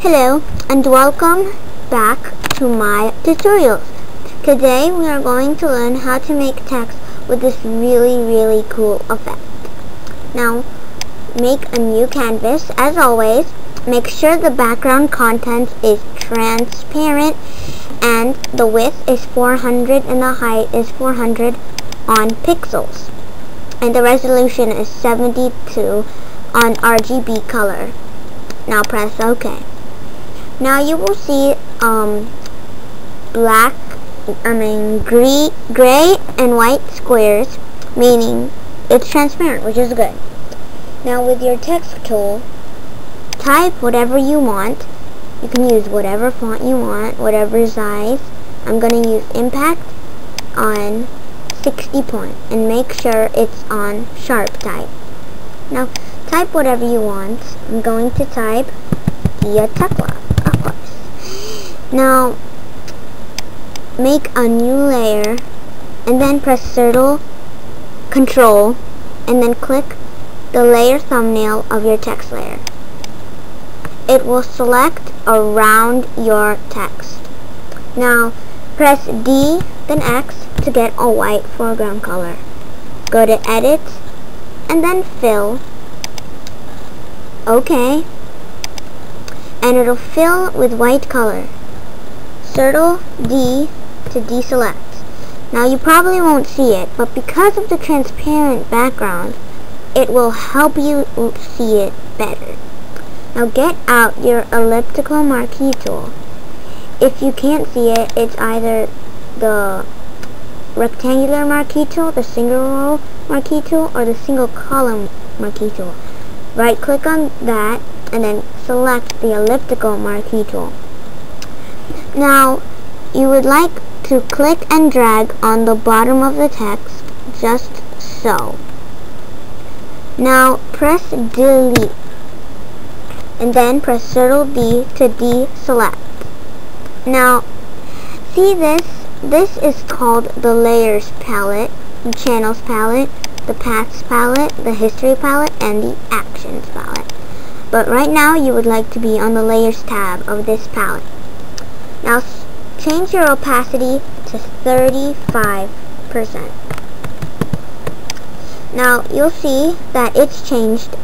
Hello and welcome back to my tutorials. Today we are going to learn how to make text with this really really cool effect. Now make a new canvas as always. Make sure the background content is transparent and the width is 400 and the height is 400 on pixels. And the resolution is 72 on RGB color. Now press OK. Now you will see um, black, I mean gray, gray and white squares, meaning it's transparent, which is good. Now with your text tool, type whatever you want. You can use whatever font you want, whatever size. I'm going to use impact on 60 point and make sure it's on sharp type. Now type whatever you want. I'm going to type Gia Tekla. Now, make a new layer and then press Circle Control and then click the layer thumbnail of your text layer. It will select around your text. Now, press D then X to get a white foreground color. Go to Edit and then Fill. OK. And it'll fill with white color. Circle D to deselect. Now you probably won't see it, but because of the transparent background, it will help you see it better. Now get out your elliptical marquee tool. If you can't see it, it's either the rectangular marquee tool, the single row marquee tool, or the single column marquee tool. Right click on that and then select the elliptical marquee tool. Now, you would like to click and drag on the bottom of the text, just so. Now, press delete, and then press Ctrl D to deselect. Now, see this? This is called the Layers palette, the Channels palette, the Paths palette, the History palette, and the Actions palette. But right now, you would like to be on the Layers tab of this palette. Now change your opacity to 35%. Now you'll see that it's changed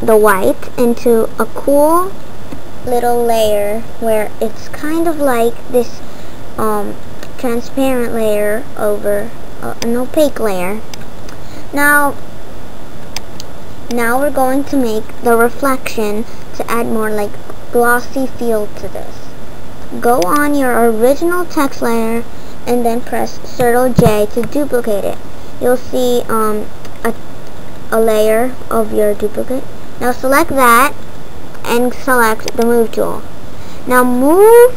the white into a cool little layer where it's kind of like this um, transparent layer over uh, an opaque layer. Now, now we're going to make the reflection to add more like glossy feel to this go on your original text layer and then press Ctrl J to duplicate it. You'll see um, a, a layer of your duplicate. Now select that and select the move tool. Now move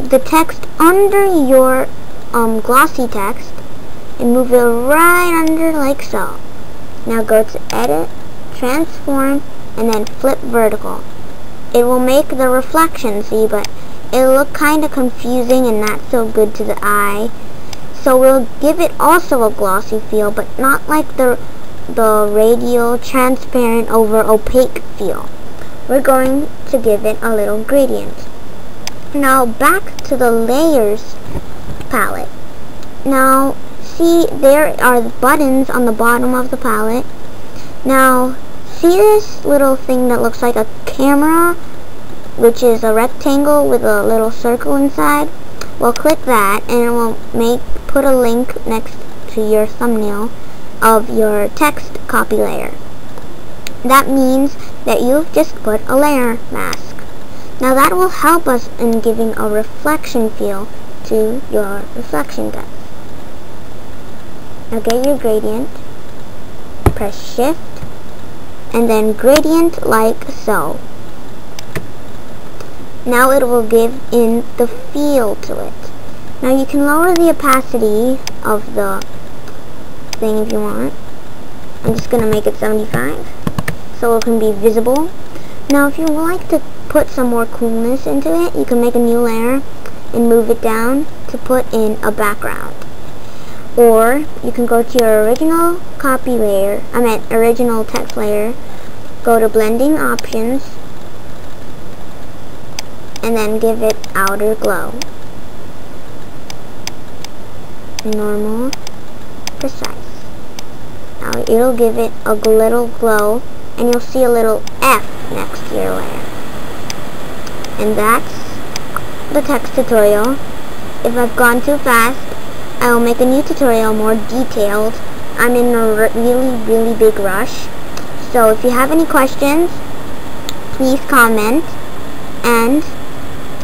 the text under your um, glossy text and move it right under like so. Now go to edit, transform, and then flip vertical. It will make the reflection, see, but it looked kind of confusing and not so good to the eye. So we'll give it also a glossy feel, but not like the, the radial transparent over opaque feel. We're going to give it a little gradient. Now back to the layers palette. Now see there are buttons on the bottom of the palette. Now see this little thing that looks like a camera which is a rectangle with a little circle inside. We'll click that and it will make put a link next to your thumbnail of your text copy layer. That means that you've just put a layer mask. Now that will help us in giving a reflection feel to your reflection depth. Now get your gradient, press shift, and then gradient like so. Now it will give in the feel to it. Now you can lower the opacity of the thing if you want. I'm just going to make it 75 so it can be visible. Now if you would like to put some more coolness into it, you can make a new layer and move it down to put in a background. Or you can go to your original copy layer, I meant original text layer, go to blending options, and then give it outer glow. Normal, precise. Now it'll give it a little glow and you'll see a little F next to your layer. And that's the text tutorial. If I've gone too fast, I will make a new tutorial more detailed. I'm in a really, really big rush. So if you have any questions, please comment. And